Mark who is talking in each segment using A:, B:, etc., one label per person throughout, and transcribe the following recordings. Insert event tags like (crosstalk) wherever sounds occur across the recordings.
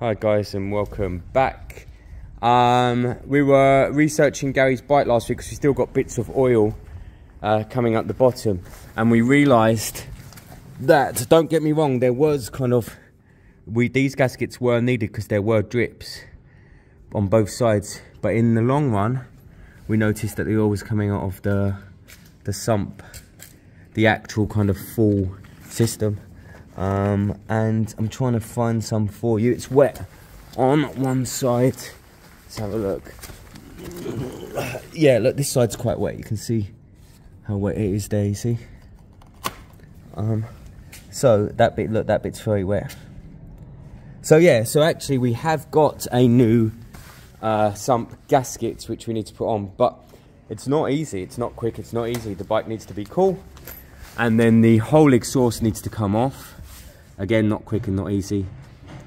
A: Hi guys and welcome back. Um, we were researching Gary's bike last week because we still got bits of oil uh, coming up the bottom. And we realised that, don't get me wrong, there was kind of, we these gaskets were needed because there were drips on both sides. But in the long run we noticed that the oil was coming out of the, the sump, the actual kind of full system um, and I'm trying to find some for you. It's wet on one side. Let's have a look. Yeah, look, this side's quite wet. You can see how wet it is there, you see? Um, so that bit, look, that bit's very wet. So yeah, so actually we have got a new uh, sump gaskets which we need to put on, but it's not easy, it's not quick, it's not easy. The bike needs to be cool, and then the whole exhaust needs to come off Again, not quick and not easy.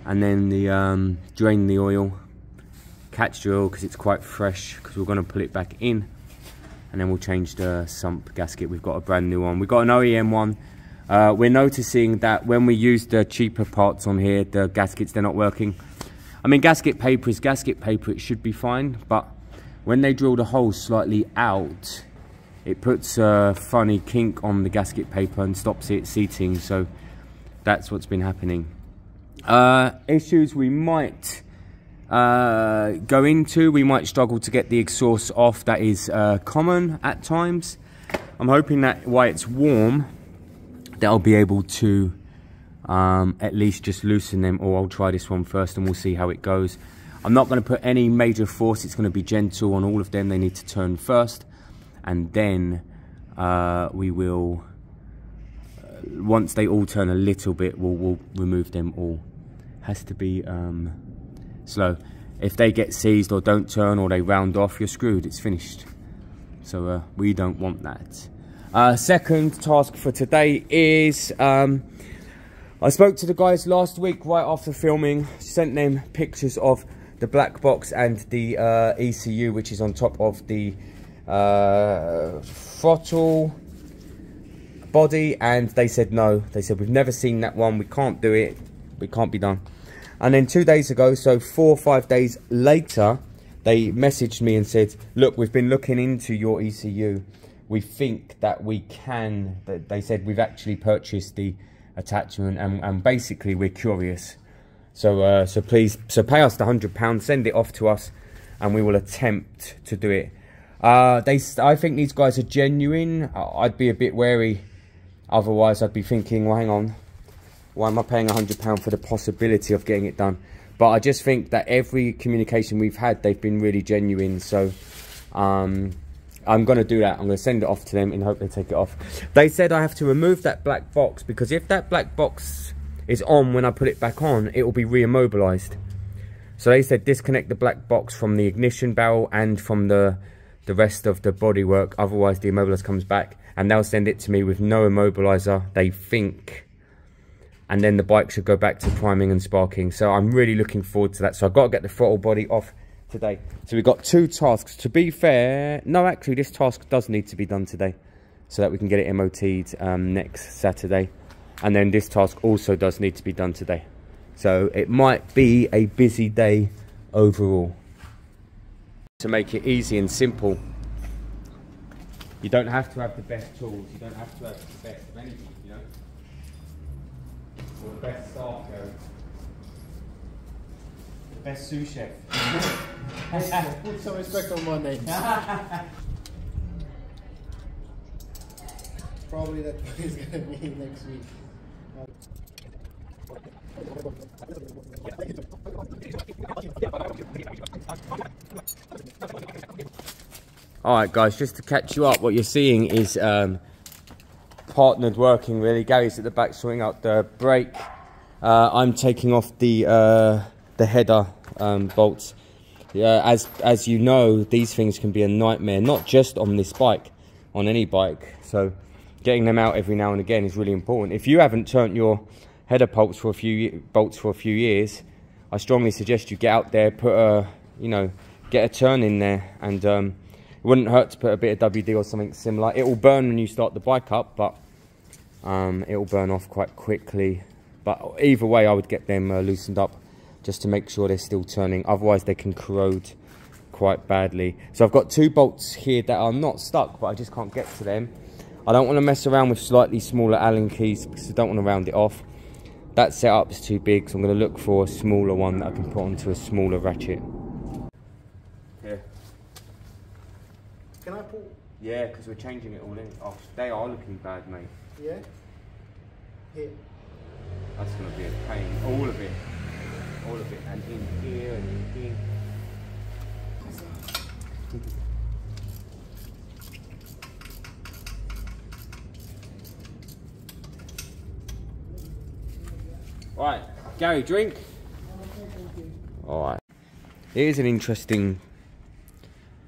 A: And then the um, drain the oil, catch the oil because it's quite fresh because we're going to put it back in. And then we'll change the sump gasket. We've got a brand new one. We've got an OEM one. Uh, we're noticing that when we use the cheaper parts on here, the gaskets, they're not working. I mean, gasket paper is gasket paper. It should be fine. But when they drill the hole slightly out, it puts a funny kink on the gasket paper and stops it seating. So that's what's been happening. Uh, issues we might uh, go into, we might struggle to get the exhaust off. That is uh, common at times. I'm hoping that while it's warm, that I'll be able to um, at least just loosen them or I'll try this one first and we'll see how it goes. I'm not going to put any major force. It's going to be gentle on all of them. They need to turn first and then uh, we will once they all turn a little bit, we'll, we'll remove them all. Has to be um, slow. If they get seized or don't turn or they round off, you're screwed. It's finished. So uh, we don't want that. Uh, second task for today is um, I spoke to the guys last week right after filming, sent them pictures of the black box and the uh, ECU which is on top of the uh, throttle body and they said no. They said, we've never seen that one. We can't do it. we can't be done. And then two days ago, so four or five days later, they messaged me and said, look, we've been looking into your ECU. We think that we can, they said we've actually purchased the attachment and, and basically we're curious. So, uh, so please, so pay us the £100, send it off to us and we will attempt to do it. Uh, they, I think these guys are genuine. I'd be a bit wary Otherwise, I'd be thinking, well, hang on, why am I paying £100 for the possibility of getting it done? But I just think that every communication we've had, they've been really genuine. So um, I'm going to do that. I'm going to send it off to them and hope they take it off. They said I have to remove that black box because if that black box is on when I put it back on, it will be re-immobilized. So they said disconnect the black box from the ignition barrel and from the the rest of the bodywork. Otherwise, the immobilizer comes back and they'll send it to me with no immobilizer, they think. And then the bike should go back to priming and sparking. So I'm really looking forward to that. So I've got to get the throttle body off today. So we've got two tasks. To be fair, no, actually, this task does need to be done today so that we can get it MOT'd um, next Saturday. And then this task also does need to be done today. So it might be a busy day overall. To make it easy and simple, you don't have to have the best tools. You don't have to have the best of anything, you know? Or the best staff go. The best sous chef. (laughs)
B: Put some respect on my name. Probably that (laughs) is going to be next week.
A: Alright guys, just to catch you up, what you're seeing is um, partnered working really. Gary's at the back sorting out the brake. Uh, I'm taking off the uh, the header um, bolts. Yeah, as as you know, these things can be a nightmare, not just on this bike, on any bike. So getting them out every now and again is really important. If you haven't turned your header bolts for a few bolts for a few years, I strongly suggest you get out there, put a you know, get a turn in there and um, it wouldn't hurt to put a bit of WD or something similar. It will burn when you start the bike up, but um, it will burn off quite quickly. But either way, I would get them uh, loosened up. just to make sure they're still turning. Otherwise, they can corrode quite badly. So I've got two bolts here that are not stuck, but I just can't get to them. I don't want to mess around with slightly smaller Allen keys because I don't want to round it off. That setup is too big, so I'm going to look for a smaller one that I can put onto a smaller ratchet. Yeah.
B: Can I pull?
A: Yeah, because we're changing it all in. Oh, they are looking bad, mate.
B: Yeah. Here.
A: That's going to be a pain. All of it. All of it. And in here and in here. Right, Gary, drink. All right. It is an interesting.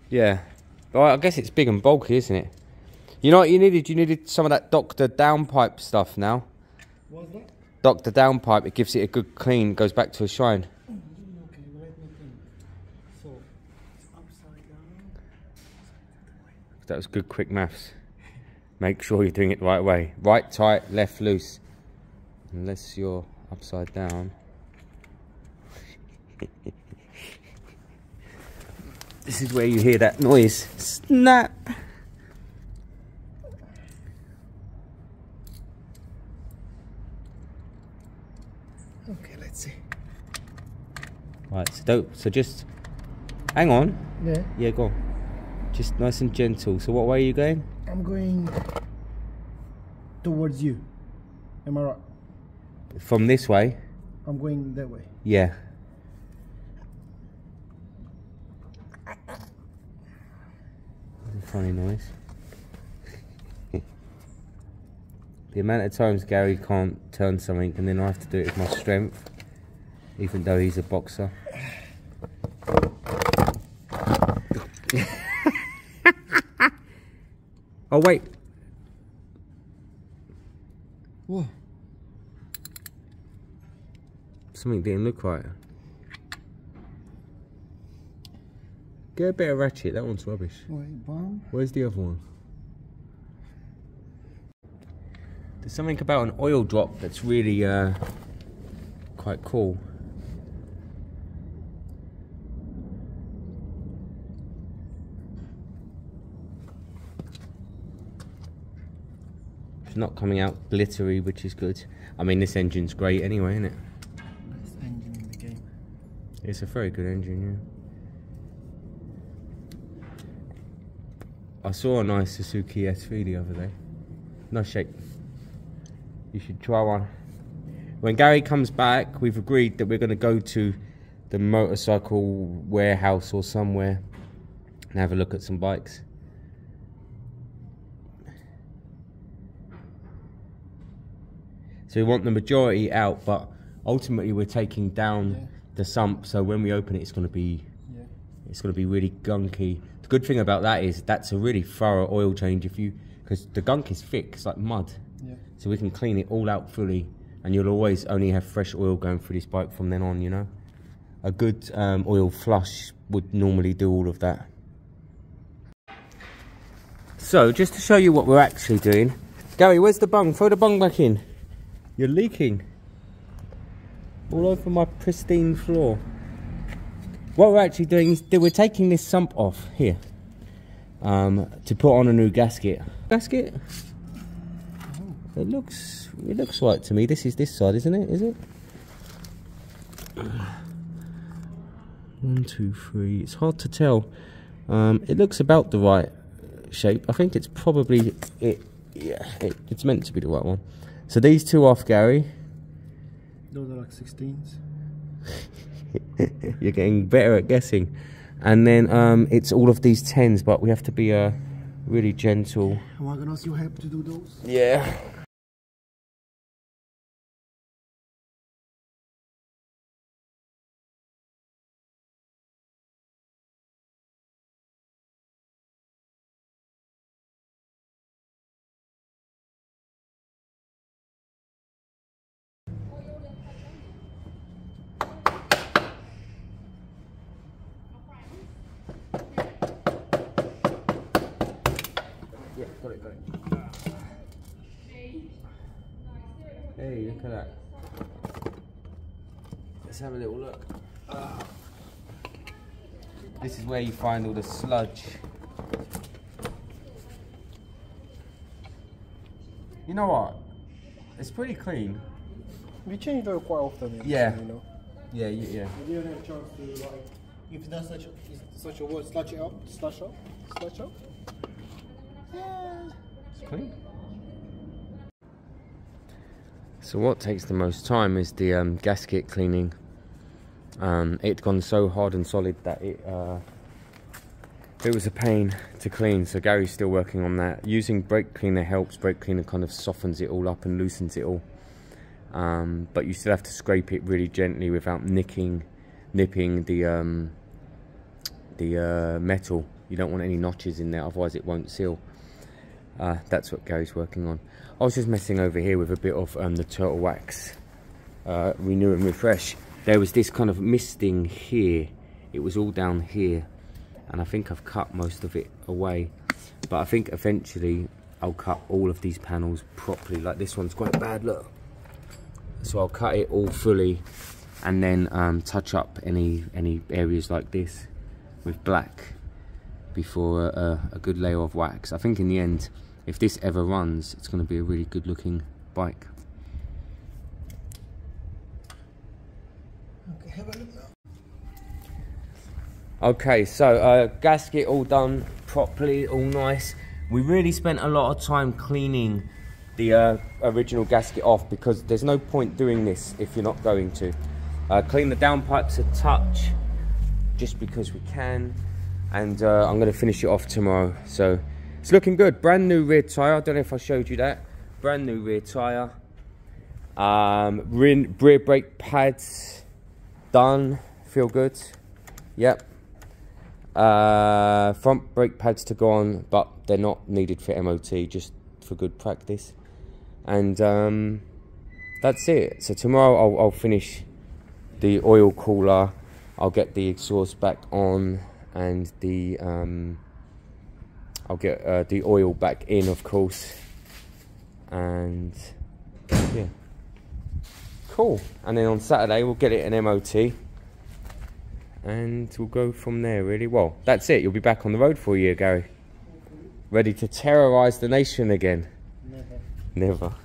A: Yeah. Well, I guess it's big and bulky, isn't it? You know what you needed? You needed some of that Doctor Downpipe stuff now.
B: What's that?
A: Doctor Downpipe. It gives it a good clean. Goes back to a shine.
B: Okay, let me think. So, it's upside down.
A: That was good, quick maths. Make sure you're doing it the right way. Right tight, left loose. Unless you're upside down. (laughs) this is where you hear that noise. Snap!
B: Okay, let's see.
A: Right, so don't, so just hang on.
B: Yeah.
A: Yeah, go on. Just nice and gentle. So what way are you going?
B: I'm going towards you. Am I right?
A: From this way?
B: I'm going that way.
A: Yeah. That's a funny noise. the amount of times Gary can't turn something and then I have to do it with my strength, even though he's a boxer. oh wait,
B: Whoa.
A: something didn't look right. Get a better ratchet, that one's rubbish.
B: Wait, bomb?
A: Where's the other one? There's something about an oil drop that's really uh, quite cool. It's not coming out glittery, which is good. I mean, this engine's great anyway, isn't it?
B: Best engine in the game.
A: It's a very good engine, yeah. I saw a nice Suzuki SV the other day. Nice shape. You should try one. When Gary comes back, we've agreed that we're going to go to the motorcycle warehouse or somewhere and have a look at some bikes. So we want the majority out, but ultimately we're taking down
B: Yeah.
A: the sump. So when we open it, it's going to be
B: Yeah.
A: it's going to be really gunky. The good thing about that is that's a really thorough oil change if you because the gunk is thick, it's like mud.
B: Yeah.
A: So we can clean it all out fully, and you'll always only have fresh oil going through this bike from then on. You know, a good um, oil flush would normally do all of that. So just to show you what we're actually doing, Gary, where's the bung? Throw the bung back in. You're leaking all over my pristine floor. What we're actually doing is that we're taking this sump off here um, to put on a new gasket. Gasket? It looks it looks right to me. This is this side, isn't it? Is it? (sighs) One, two, three. It's hard to tell. Um, it looks about the right shape. I think it's probably it. Yeah, it, it's meant to be the right one. So these two off, Gary.
B: Those are like 16s. (laughs) (laughs)
A: You're getting better at guessing. And then um, it's all of these tens, but we have to be uh, really gentle.
B: Waganos, you have to do those?
A: Yeah. Yeah, got it, got it. Hey, look at that. Let's have a little look. This is where you find all the sludge. You know what? It's pretty clean.
B: We change that quite often. in
A: Yeah.
B: this, You know.
A: Yeah, yeah, yeah.
B: We didn't have a chance to like, if that's such a, such a word, slush it up, slush up, slush up.
A: It's clean. So what takes the most time is the um, gasket cleaning. Um, it's gone so hard and solid that it uh, it was a pain to clean. So Gary's still working on that. Using brake cleaner helps. Brake cleaner kind of softens it all up and loosens it all. Um, but you still have to scrape it really gently without nicking, nipping the um, the uh, metal. You don't want any notches in there, otherwise it won't seal. Uh, that's what Gary's working on. I was just messing over here with a bit of um, the turtle wax, uh, renew and refresh. There was this kind of misting here. It was all down here, and I think I've cut most of it away. But I think eventually I'll cut all of these panels properly. Like this one's quite bad. Look. So I'll cut it all fully, and then um, touch up any any areas like this with black before a, a good layer of wax. I think in the end, if this ever runs, it's going to be a really good looking bike.
B: Okay, have a look now.
A: Okay, so uh, gasket all done properly, all nice. We really spent a lot of time cleaning the uh, original gasket off because there's no point doing this if you're not going to. Uh, clean the downpipes a touch, just because we can. And uh, I'm going to finish it off tomorrow. So it's looking good. Brand new rear tyre. I don't know if I showed you that. Brand new rear tyre. Um, rear, rear brake pads done. Feel good. Yep. Uh, front brake pads to go on, but they're not needed for MOT, just for good practice. And um, that's it. So tomorrow I'll, I'll finish the oil cooler. I'll get the exhaust back on, and the um, I'll get uh, the oil back in, of course. And yeah, cool. And then on Saturday we'll get it an MOT and we'll go from there really. Well that's it. You'll be back on the road for a year gary. Ready to terrorize the nation again.
B: Never.
A: never